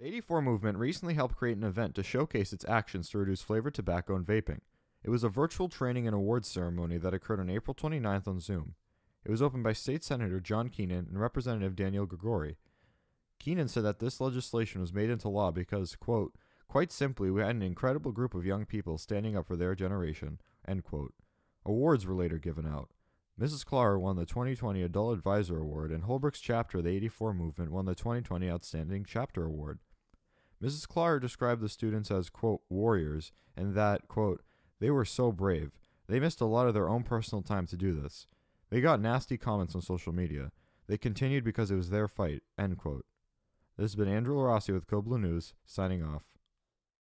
The 84 movement recently helped create an event to showcase its actions to reduce flavored tobacco and vaping. It was a virtual training and awards ceremony that occurred on April 29th on Zoom. It was opened by State Senator John Keenan and Representative Daniel Grigori. Keenan said that this legislation was made into law because, quote, quite simply, we had an incredible group of young people standing up for their generation, end quote. Awards were later given out. Mrs. Klarer won the 2020 Adult Advisor Award, and Holbrook's chapter the 84 movement won the 2020 Outstanding Chapter Award. Mrs. Klarer described the students as, quote, warriors, and that, quote, they were so brave. They missed a lot of their own personal time to do this. They got nasty comments on social media. They continued because it was their fight, end quote. This has been Andrew Luarasi with Code News, signing off.